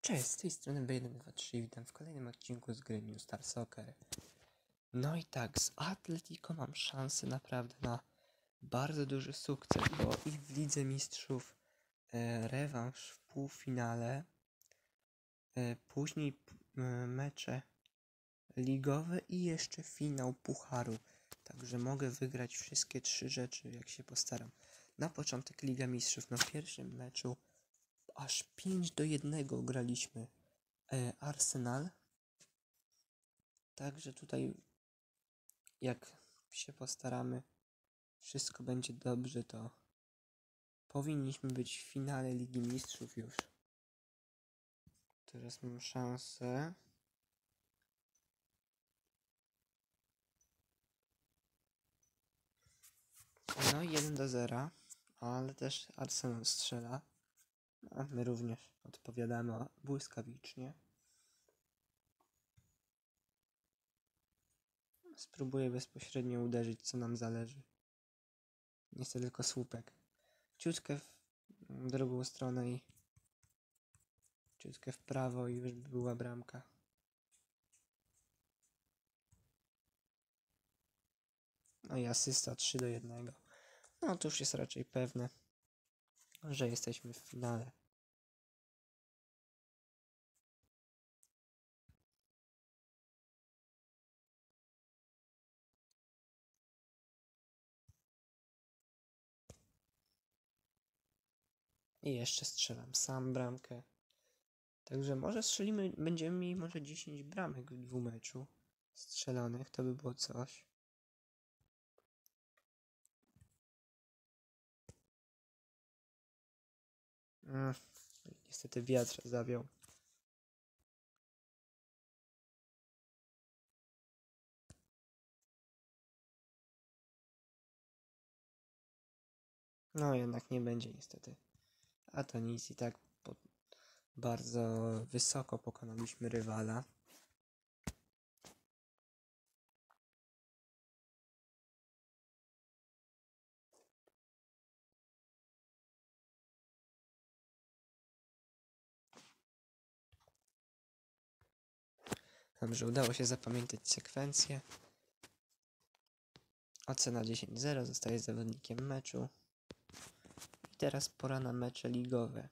Cześć, z tej strony B123 i witam w kolejnym odcinku z gry New Star Soccer. No i tak, z Atletico mam szansę naprawdę na bardzo duży sukces, bo i w Lidze Mistrzów e, rewanż w półfinale, e, później e, mecze ligowe i jeszcze finał Pucharu. Także mogę wygrać wszystkie trzy rzeczy, jak się postaram. Na początek Liga Mistrzów, na pierwszym meczu aż 5 do 1 graliśmy e, Arsenal. Także tutaj jak się postaramy, wszystko będzie dobrze, to powinniśmy być w finale Ligi Mistrzów już. Teraz mam szansę. No i 1 do 0, ale też Arsenal strzela. A my również odpowiadamy błyskawicznie. Spróbuję bezpośrednio uderzyć, co nam zależy. Niestety tylko słupek. Ciutkę w drugą stronę i ciutkę w prawo i już by była bramka. No i asysta 3 do 1. No to już jest raczej pewne, że jesteśmy w finale. I jeszcze strzelam sam bramkę. Także może strzelimy, będziemy mieli może 10 bramek w dwumeczu strzelonych, to by było coś. Mm, niestety wiatr zawiał. No jednak nie będzie niestety. A to nic i tak bardzo wysoko pokonaliśmy rywala. Dobrze, udało się zapamiętać sekwencję. Ocena 10-0, zostaje zawodnikiem meczu. I teraz pora na mecze ligowe.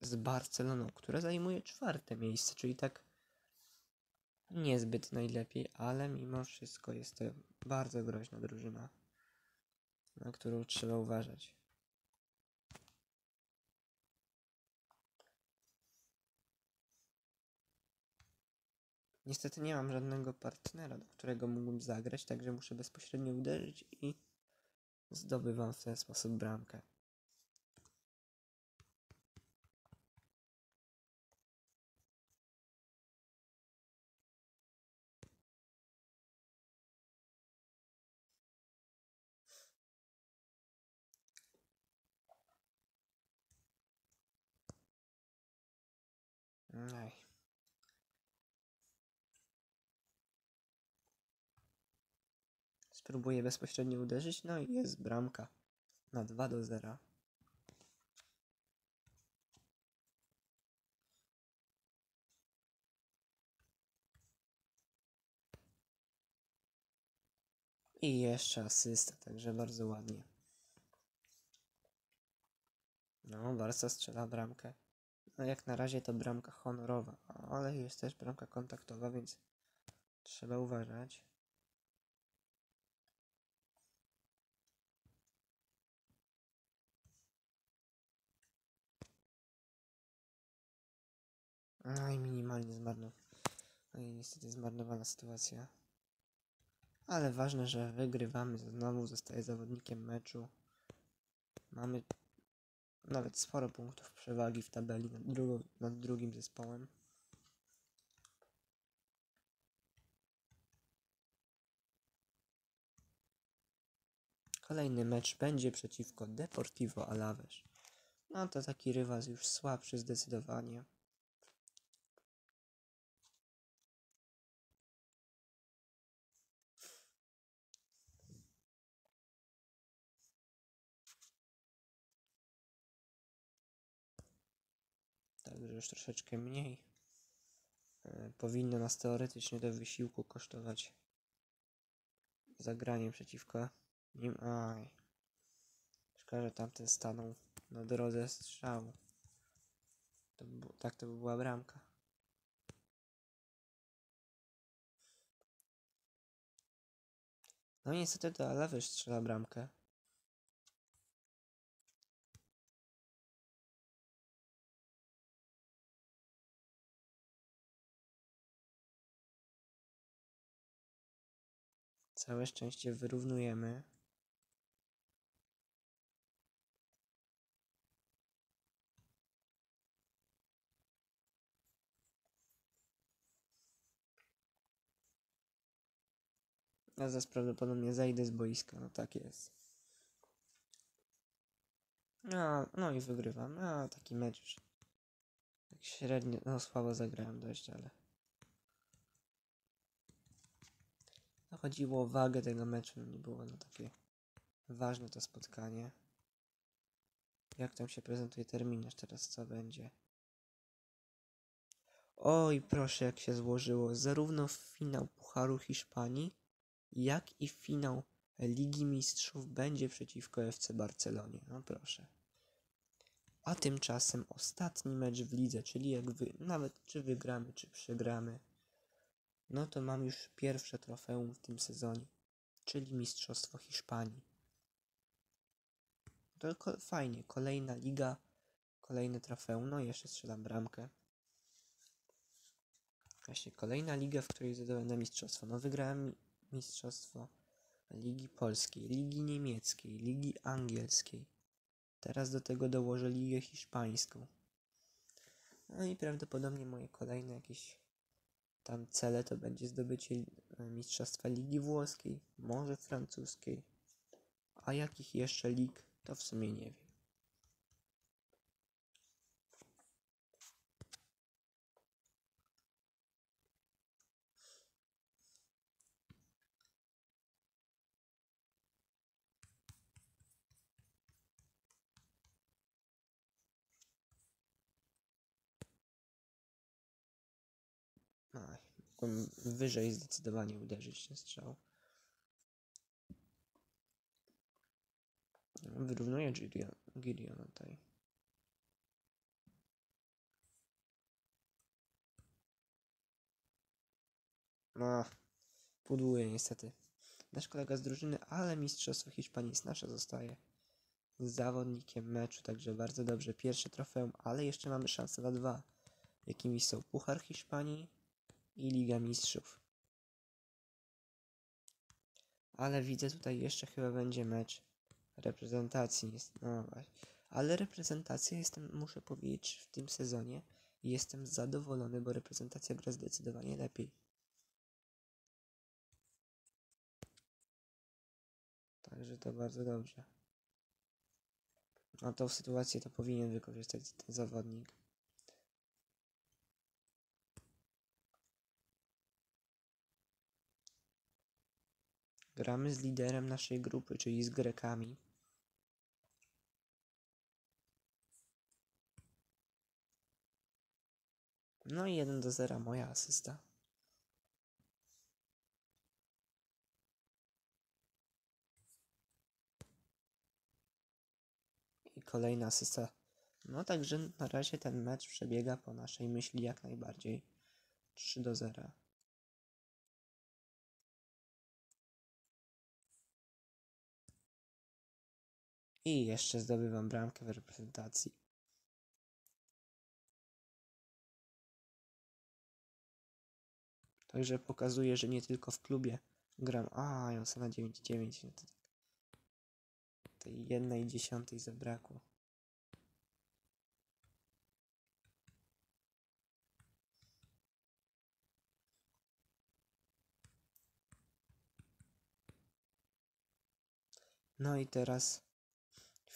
Z Barceloną, która zajmuje czwarte miejsce, czyli tak niezbyt najlepiej, ale mimo wszystko jest to bardzo groźna drużyna, na którą trzeba uważać. Niestety nie mam żadnego partnera, do którego mógłbym zagrać, także muszę bezpośrednio uderzyć i zdobywam w ten sposób bramkę. Spróbuję bezpośrednio uderzyć, no i jest bramka na 2 do 0. I jeszcze asysta, także bardzo ładnie. No, Barca strzela bramkę. No jak na razie to bramka honorowa, ale jest też bramka kontaktowa, więc trzeba uważać. No i minimalnie zmarnowana. No niestety zmarnowana sytuacja. Ale ważne, że wygrywamy. Znowu zostaje zawodnikiem meczu. Mamy nawet sporo punktów przewagi w tabeli nad, drugą, nad drugim zespołem. Kolejny mecz będzie przeciwko Deportivo Alaves. No to taki rywal już słabszy zdecydowanie. Już troszeczkę mniej. E, Powinno nas teoretycznie do wysiłku kosztować zagranie przeciwko nim. Aj. Szkoda, że tamten stanął na drodze strzału. To by, tak to by była bramka. No niestety to lewy strzela bramkę. Całe szczęście wyrównujemy. Ja zaraz prawdopodobnie zejdę z boiska, no tak jest. No, no i wygrywam. No, taki mecz już. Tak średnio, no słabo zagrałem dość, ale... chodziło o wagę tego meczu, nie było no takie ważne to spotkanie. Jak tam się prezentuje terminarz teraz, co będzie? Oj, proszę, jak się złożyło. Zarówno finał Pucharu Hiszpanii, jak i finał Ligi Mistrzów będzie przeciwko FC Barcelonie. No proszę. A tymczasem ostatni mecz w lidze, czyli jak wy, nawet czy wygramy, czy przegramy, no to mam już pierwsze trofeum w tym sezonie, czyli Mistrzostwo Hiszpanii. To ko- fajnie, kolejna liga, kolejne trofeum, no jeszcze strzelam bramkę. Właśnie kolejna liga, w której zdobędę mistrzostwo. No wygrałem mi- mistrzostwo Ligi Polskiej, Ligi Niemieckiej, Ligi Angielskiej. Teraz do tego dołożę Ligę Hiszpańską. No i prawdopodobnie moje kolejne jakieś tam cele to będzie zdobycie e, mistrzostwa Ligi Włoskiej, może francuskiej. A jakich jeszcze lig, to w sumie nie wiem. Aj, mogłem wyżej zdecydowanie uderzyć ten strzał. Wyrównuje Gideon, Gideon tutaj. No, pudłuje niestety. Nasz kolega z drużyny, ale Mistrzostwo Hiszpanii z zostaje zawodnikiem meczu, także bardzo dobrze. Pierwsze trofeum, ale jeszcze mamy szansę na dwa, jakimi są Puchar Hiszpanii i Liga Mistrzów. Ale widzę tutaj jeszcze chyba będzie mecz reprezentacji. No właśnie. Ale reprezentacja jestem, muszę powiedzieć, w tym sezonie jestem zadowolony, bo reprezentacja gra zdecydowanie lepiej. Także to bardzo dobrze. A tą sytuację to powinien wykorzystać ten zawodnik. Gramy z liderem naszej grupy, czyli z Grekami. No i 1 do 0 moja asysta. I kolejna asysta. No także na razie ten mecz przebiega po naszej myśli jak najbardziej. 3 do 0. I jeszcze zdobywam bramkę w reprezentacji. Także pokazuje, że nie tylko w klubie gram. A, ją na 9-9. No to tak. Tej jednej dziesiątej zabrakło. No i teraz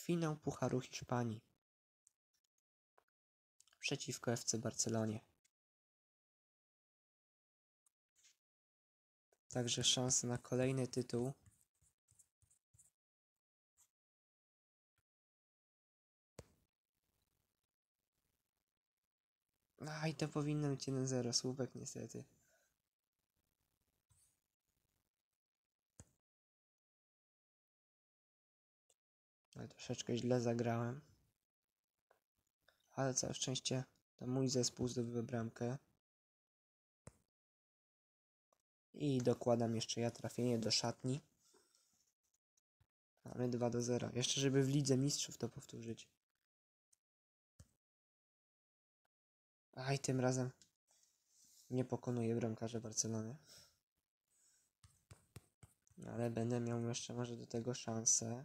finał Pucharu Hiszpanii przeciwko FC Barcelonie. Także szanse na kolejny tytuł. Aj, to powinno być 1-0, słupek niestety. Ale troszeczkę źle zagrałem. Ale całe szczęście to mój zespół zdobywa bramkę. I dokładam jeszcze ja trafienie do szatni. Mamy 2 do 0. Jeszcze żeby w Lidze Mistrzów to powtórzyć. Aj, tym razem nie pokonuję bramkarza Barcelony. Ale będę miał jeszcze może do tego szansę.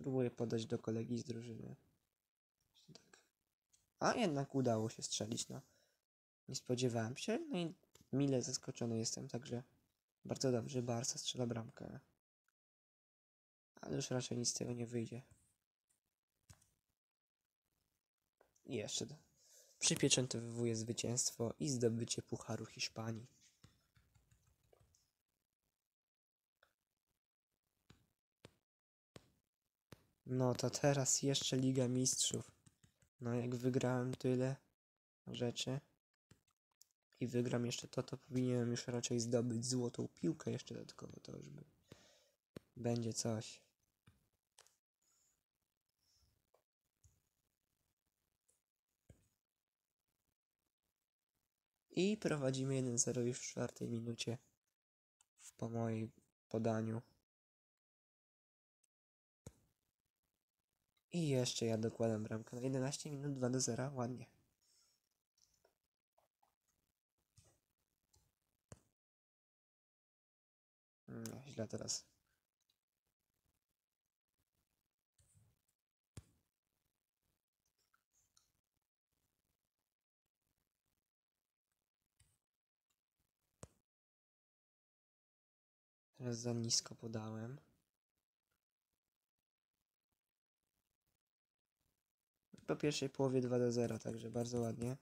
Spróbuję podać do kolegi z drużyny. Tak. A jednak udało się strzelić, no. Nie spodziewałem się, no i mile zaskoczony jestem, także bardzo dobrze, Barca strzela bramkę. Ale już raczej nic z tego nie wyjdzie. I jeszcze przypieczętowuje zwycięstwo i zdobycie Pucharu Hiszpanii. No to teraz jeszcze Liga Mistrzów. No jak wygrałem tyle rzeczy i wygram jeszcze to, to powinienem już raczej zdobyć złotą piłkę jeszcze dodatkowo, to już by będzie coś. I prowadzimy 1-0 już w czwartej minucie po mojej podaniu. I jeszcze ja dokładam bramkę na 11 minut 2 do 0, ładnie. Nie, źle teraz. Teraz za nisko podałem. Po pierwszej połowie 2 do 0, także bardzo ładnie.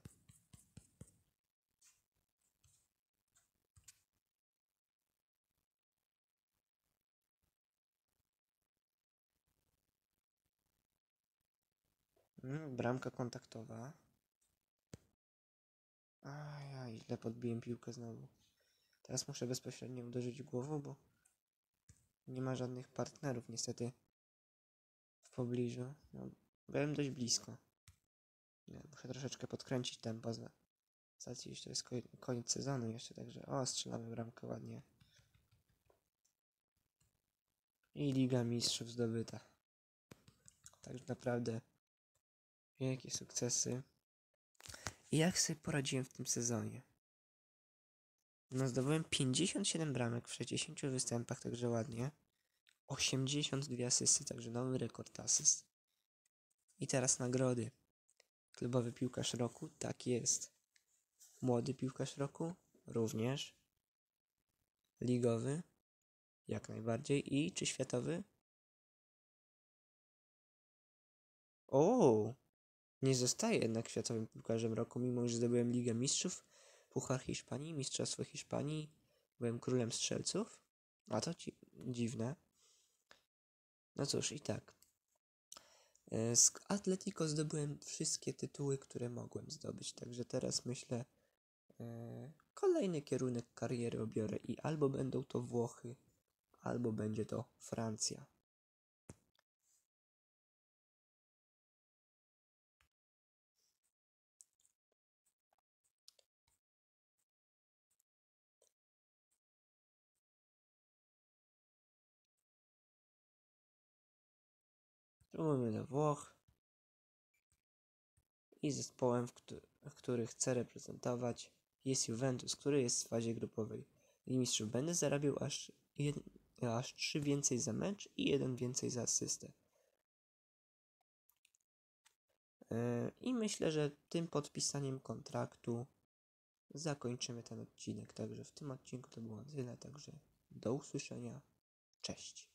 Mm, bramka kontaktowa. Ajaj, źle podbiłem piłkę znowu. Teraz muszę bezpośrednio uderzyć głową, bo nie ma żadnych partnerów niestety w pobliżu. No, byłem dość blisko. Nie, muszę troszeczkę podkręcić tempo z iż to jest ko- koniec sezonu jeszcze, także o, strzelamy bramkę ładnie. I Liga Mistrzów zdobyta. Także naprawdę wielkie sukcesy. I jak sobie poradziłem w tym sezonie? No zdobyłem 57 bramek w 60 występach, także ładnie. 82 asysty, także nowy rekord asyst. I teraz nagrody. Klubowy piłkarz roku, tak jest. Młody piłkarz roku, również. Ligowy, jak najbardziej. I czy światowy? O! Nie zostaję jednak światowym piłkarzem roku, mimo że zdobyłem Ligę Mistrzów, Puchar Hiszpanii, Mistrzostwo Hiszpanii, byłem królem strzelców. A to ci dziwne. No cóż, i tak. E, Z Atletico zdobyłem wszystkie tytuły, które mogłem zdobyć, także teraz myślę, e, kolejny kierunek kariery obiorę i albo będą to Włochy, albo będzie to Francja. Spróbujmy do Włoch. I zespołem, w, któ- który chcę reprezentować jest Juventus, który jest w fazie grupowej. Ligi Mistrzów będę zarabiał aż, jed, aż 3 więcej za mecz i jeden więcej za asystę. Yy, I myślę, że tym podpisaniem kontraktu zakończymy ten odcinek. Także w tym odcinku to było tyle. Także do usłyszenia. Cześć.